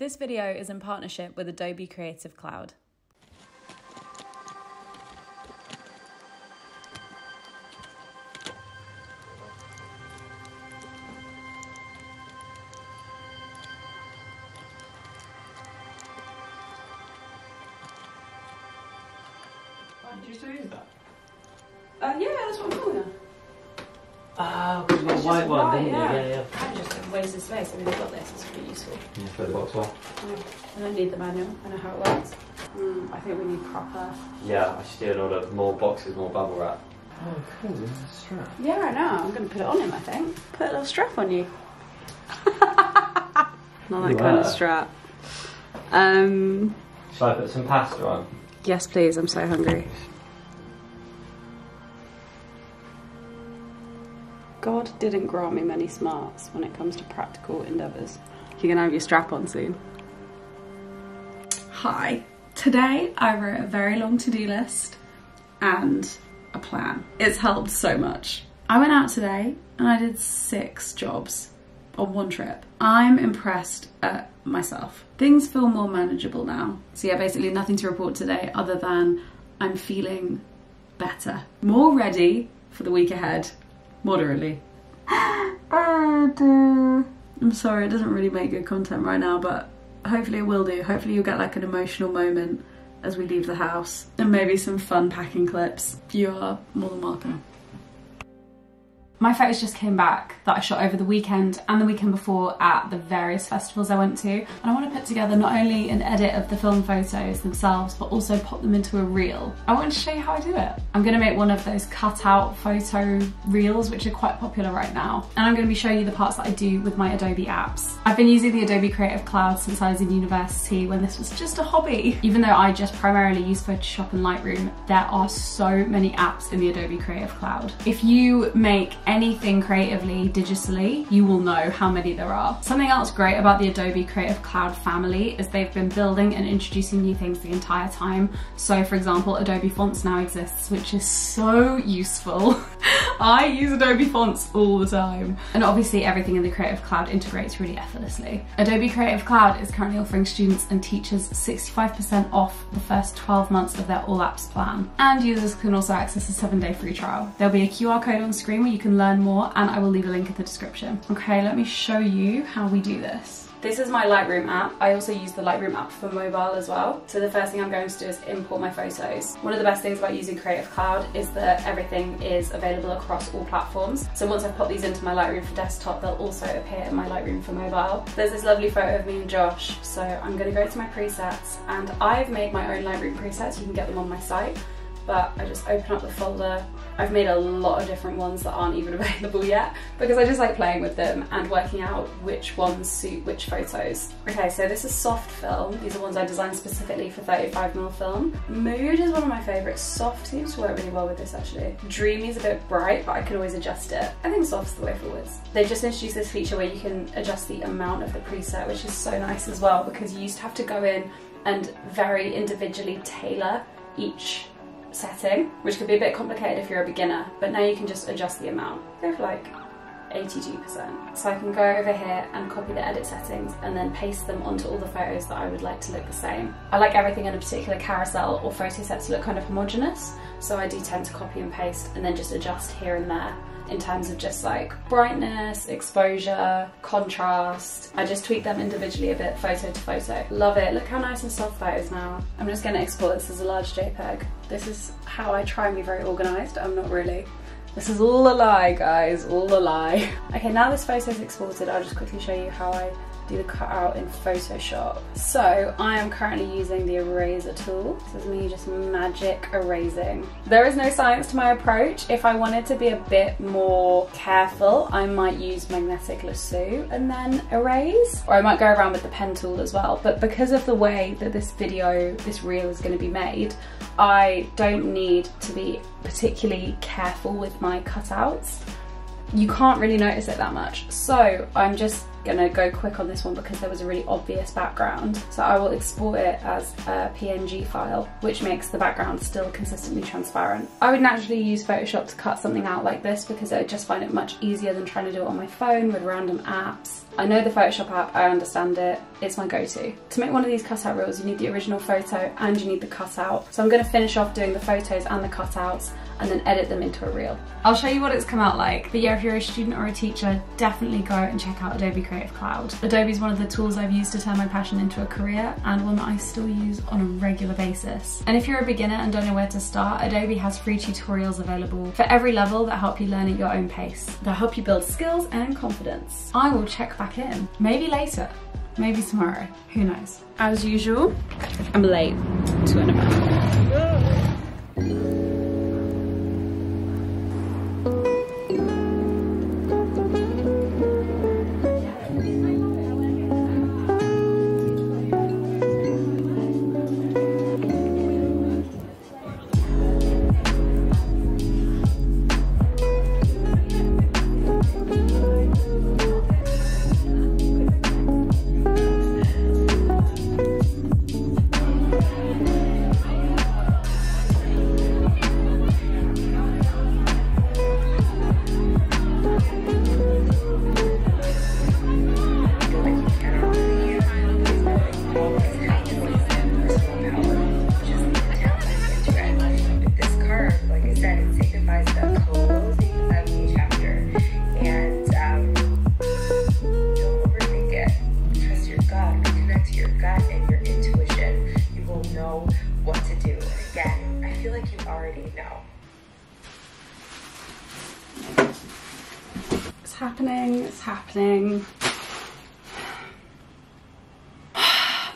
This video is in partnership with Adobe Creative Cloud. Yeah. you? Yeah, yeah. I just have space. I mean, I've got this. It's pretty useful. Yeah, throw the box away. I don't need the manual. I know how it works. Mm, I think we need proper. Yeah, I should do an order. Of more boxes, more bubble wrap. Oh, cool. This strap. Yeah, I know. I'm going to put it on him, I think. Put a little strap on you. Not that You kind of strap. Um, Shall I put some pasta on? yes, please. I'm so hungry. God didn't grant me many smarts when it comes to practical endeavours. You're going to have your strap on soon. Hi. Today I wrote a very long to-do list and a plan. It's helped so much. I went out today and I did six jobs on one trip. I'm impressed at myself. Things feel more manageable now. So yeah, basically nothing to report today other than I'm feeling better. More ready for the week ahead. Moderately. Uh, I'm sorry, it doesn't really make good content right now, but hopefully it will do. Hopefully you'll get like an emotional moment as we leave the house and maybe some fun packing clips. You are more than welcome. My photos just came back that I shot over the weekend and the weekend before at the various festivals I went to. And I want to put together not only an edit of the film photos themselves, but also pop them into a reel. I want to show you how I do it. I'm going to make one of those cut out photo reels, which are quite popular right now. And I'm going to be showing you the parts that I do with my Adobe apps. I've been using the Adobe Creative Cloud since I was in university when this was just a hobby. Even though I just primarily use Photoshop and Lightroom, there are so many apps in the Adobe Creative Cloud. If you make anything creatively digitally, you will know how many there are. Something else great about the Adobe Creative Cloud family is they've been building and introducing new things the entire time. So for example, Adobe Fonts now exists, which is so useful. I use Adobe Fonts all the time. And obviously everything in the Creative Cloud integrates really effortlessly. Adobe Creative Cloud is currently offering students and teachers 65% off the first 12 months of their All Apps plan. And users can also access a seven day free trial. There'll be a QR code on screen where you can learn more and I will leave a link in the description. Okay, let me show you how we do this. This is my Lightroom app. I also use the Lightroom app for mobile as well. So the first thing I'm going to do is import my photos. One of the best things about using Creative Cloud is that everything is available across all platforms. So once I've put these into my Lightroom for desktop, they'll also appear in my Lightroom for mobile. There's this lovely photo of me and Josh. So I'm gonna go to my presets and I've made my own Lightroom presets. You can get them on my site but I just open up the folder. I've made a lot of different ones that aren't even available yet because I just like playing with them and working out which ones suit which photos. Okay, so this is soft film. These are ones I designed specifically for 35mm film. Mood is one of my favourites. Soft seems to work really well with this actually. Dreamy is a bit bright, but I can always adjust it. I think soft's the way forwards. They just introduced this feature where you can adjust the amount of the preset, which is so nice as well because you used to have to go in and very individually tailor each setting, which could be a bit complicated if you're a beginner, but now you can just adjust the amount. Go for like 82%. So I can go over here and copy the edit settings and then paste them onto all the photos that I would like to look the same. I like everything in a particular carousel or photo set to look kind of homogenous, so I do tend to copy and paste and then just adjust here and there in terms of just like brightness, exposure, contrast. I just tweak them individually a bit photo to photo. Love it. Look how nice and soft that is now. I'm just to export this as a large JPEG. This is how I try and be very organised. I'm not really. This is all a lie, guys, all a lie. Okay, now this photo is exported, I'll just quickly show you how I do the cutout in Photoshop. So I am currently using the eraser tool. This is me just magic erasing. There is no science to my approach. If I wanted to be a bit more careful, I might use magnetic lasso and then erase. Or I might go around with the pen tool as well. But because of the way that this video, this reel is gonna be made, I don't need to be particularly careful with my cutouts you can't really notice it that much. So I'm just gonna go quick on this one because there was a really obvious background. So I will export it as a PNG file, which makes the background still consistently transparent. I would naturally use Photoshop to cut something out like this because I just find it much easier than trying to do it on my phone with random apps. I know the Photoshop app, I understand it, it's my go-to. To make one of these cutout reels, you need the original photo and you need the cutout. So I'm gonna finish off doing the photos and the cutouts and then edit them into a reel. I'll show you what it's come out like. But yeah, if you're a student or a teacher, definitely go and check out Adobe Creative Cloud. Adobe is one of the tools I've used to turn my passion into a career and one that I still use on a regular basis. And if you're a beginner and don't know where to start, Adobe has free tutorials available for every level that help you learn at your own pace. They'll help you build skills and confidence. I will check back in, maybe later. Maybe tomorrow, who knows. As usual, I'm late to an event.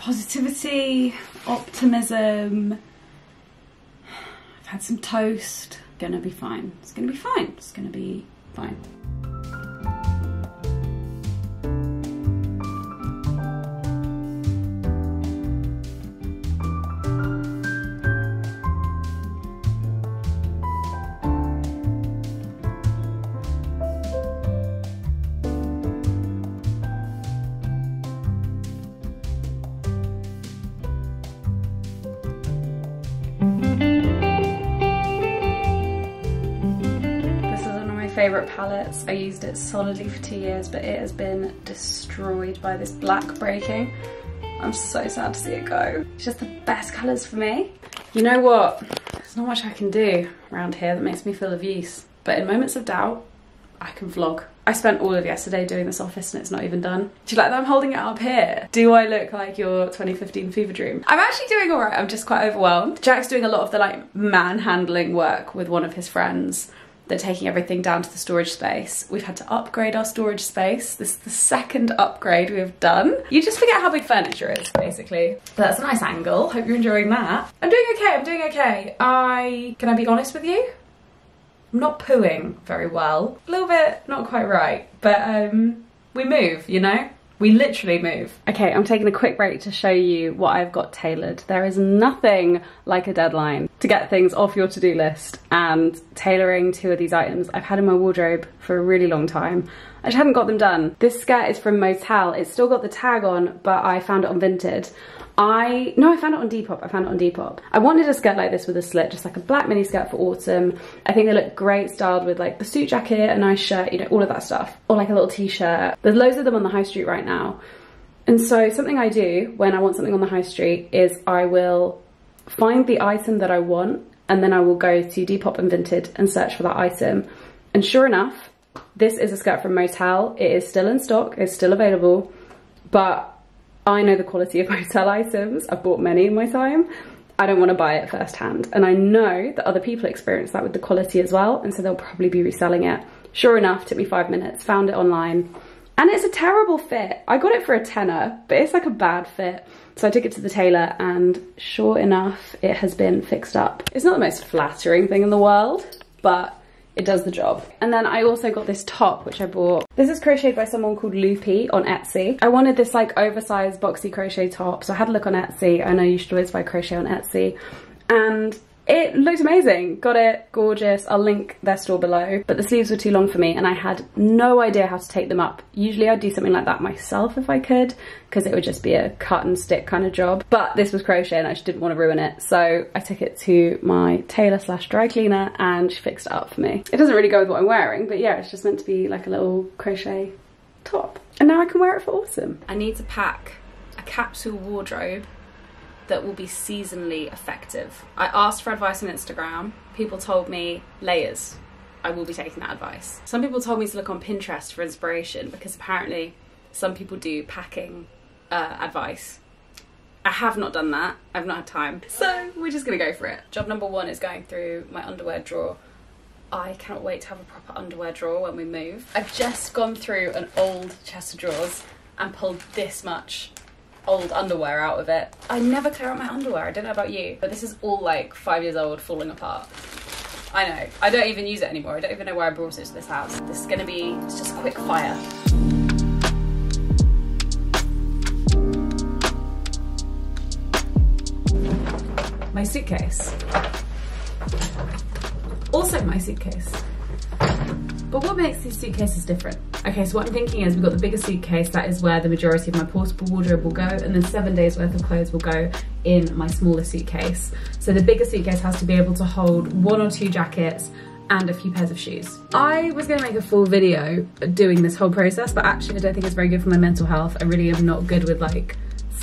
Positivity, optimism. I've had some toast. Gonna be fine. It's gonna be fine. It's gonna be fine. Favourite palettes. I used it solidly for two years, but it has been destroyed by this black breaking. I'm so sad to see it go. It's just the best colours for me. You know what? There's not much I can do around here that makes me feel of use. But in moments of doubt, I can vlog. I spent all of yesterday doing this office and it's not even done. Do you like that I'm holding it up here? Do I look like your 2015 fever dream? I'm actually doing all right. I'm just quite overwhelmed. Jack's doing a lot of the like manhandling work with one of his friends they're taking everything down to the storage space. We've had to upgrade our storage space. This is the second upgrade we've done. You just forget how big furniture is, basically. But that's a nice angle. Hope you're enjoying that. I'm doing okay, I'm doing okay. I, can I be honest with you? I'm not pooing very well. A little bit not quite right, but um, we move, you know? We literally move. Okay, I'm taking a quick break to show you what I've got tailored. There is nothing like a deadline to get things off your to-do list and tailoring two of these items I've had in my wardrobe for a really long time. I just haven't got them done. This skirt is from Motel. It's still got the tag on, but I found it on Vinted. I, no, I found it on Depop. I found it on Depop. I wanted a skirt like this with a slit, just like a black mini skirt for autumn. I think they look great styled with like the suit jacket, a nice shirt, you know, all of that stuff. Or like a little t-shirt. There's loads of them on the high street right now. And so something I do when I want something on the high street is I will find the item that I want and then I will go to Depop and Vinted and search for that item. And sure enough, this is a skirt from Motel. It is still in stock, it's still available, but I know the quality of Motel items. I've bought many in my time. I don't want to buy it firsthand. And I know that other people experience that with the quality as well. And so they'll probably be reselling it. Sure enough, took me five minutes, found it online. And it's a terrible fit. I got it for a tenner, but it's like a bad fit. So I took it to the tailor and sure enough, it has been fixed up. It's not the most flattering thing in the world, but it does the job. And then I also got this top, which I bought. This is crocheted by someone called Loopy on Etsy. I wanted this like oversized boxy crochet top, so I had a look on Etsy. I know you should always buy crochet on Etsy. And It looked amazing. Got it, gorgeous. I'll link their store below. But the sleeves were too long for me and I had no idea how to take them up. Usually I'd do something like that myself if I could, because it would just be a cut and stick kind of job. But this was crochet and I just didn't want to ruin it. So I took it to my tailor slash dry cleaner and she fixed it up for me. It doesn't really go with what I'm wearing, but yeah, it's just meant to be like a little crochet top. And now I can wear it for autumn. I need to pack a capsule wardrobe that will be seasonally effective. I asked for advice on Instagram. People told me layers. I will be taking that advice. Some people told me to look on Pinterest for inspiration because apparently some people do packing uh, advice. I have not done that. I've not had time. So we're just gonna go for it. Job number one is going through my underwear drawer. I cannot wait to have a proper underwear drawer when we move. I've just gone through an old chest of drawers and pulled this much old underwear out of it. I never clear out my underwear, I don't know about you, but this is all like five years old, falling apart. I know, I don't even use it anymore. I don't even know why I brought it to this house. This is gonna be, it's just quick fire. My suitcase. Also my suitcase. But what makes these suitcases different? Okay, so what I'm thinking is we've got the bigger suitcase, that is where the majority of my portable wardrobe will go, and then seven days worth of clothes will go in my smaller suitcase. So the bigger suitcase has to be able to hold one or two jackets and a few pairs of shoes. I was gonna make a full video doing this whole process, but actually I don't think it's very good for my mental health. I really am not good with like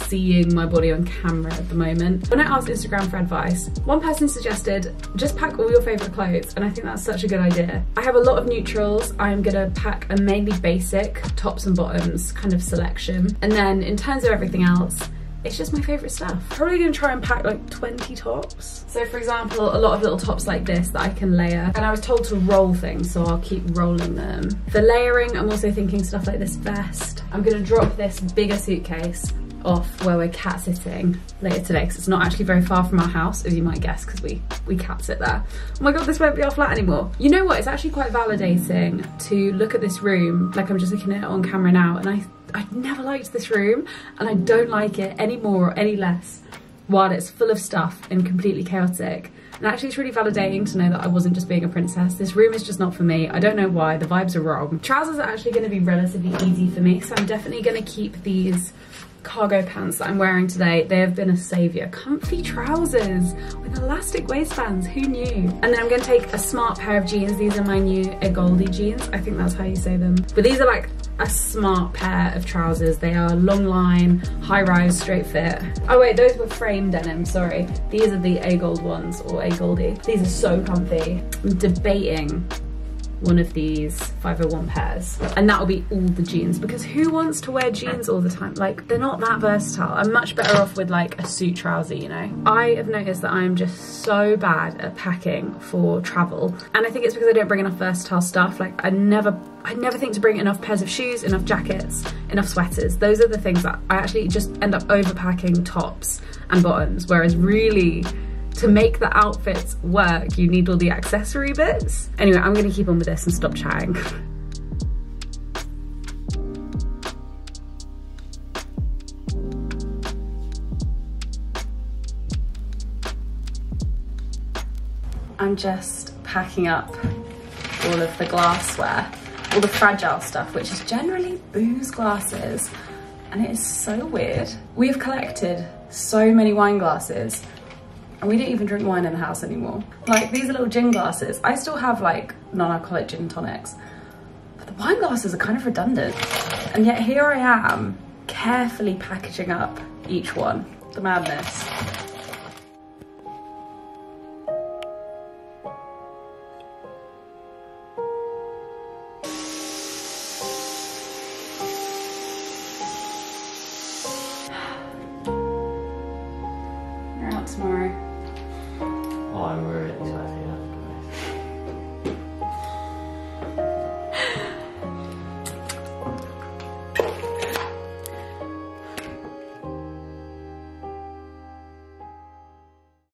seeing my body on camera at the moment. When I asked Instagram for advice, one person suggested just pack all your favorite clothes and I think that's such a good idea. I have a lot of neutrals. I'm gonna pack a mainly basic tops and bottoms kind of selection. And then in terms of everything else, it's just my favorite stuff. Probably gonna try and pack like 20 tops. So for example, a lot of little tops like this that I can layer. And I was told to roll things, so I'll keep rolling them. For layering, I'm also thinking stuff like this vest. I'm gonna drop this bigger suitcase off where we're cat sitting later today because it's not actually very far from our house as you might guess because we we cat sit there oh my god this won't be our flat anymore you know what it's actually quite validating to look at this room like i'm just looking at it on camera now and i i never liked this room and i don't like it any more or any less while it's full of stuff and completely chaotic and actually it's really validating to know that I wasn't just being a princess. This room is just not for me. I don't know why, the vibes are wrong. Trousers are actually gonna be relatively easy for me, so I'm definitely gonna keep these cargo pants that I'm wearing today, they have been a savior. Comfy trousers with elastic waistbands, who knew? And then I'm gonna take a smart pair of jeans. These are my new Agolde jeans. I think that's how you say them. But these are like a smart pair of trousers. They are long line, high rise, straight fit. Oh wait, those were frame denim, sorry. These are the A-Gold ones, or A-Goldy. These are so comfy. I'm debating one of these 501 pairs. And that will be all the jeans because who wants to wear jeans all the time? Like they're not that versatile. I'm much better off with like a suit trouser you know? I have noticed that i'm just so bad at packing for travel. And i think it's because i don't bring enough versatile stuff. Like i never I never think to bring enough pairs of shoes, enough jackets, enough sweaters. Those are the things that I actually just end up overpacking tops and bottoms, whereas really to make the outfits work, you need all the accessory bits. Anyway, I'm gonna keep on with this and stop chatting. I'm just packing up all of the glassware, all the fragile stuff, which is generally booze glasses. And it is so weird. We've collected so many wine glasses and we don't even drink wine in the house anymore. Like these are little gin glasses. I still have like non-alcoholic gin tonics, but the wine glasses are kind of redundant. And yet here I am, carefully packaging up each one. The madness.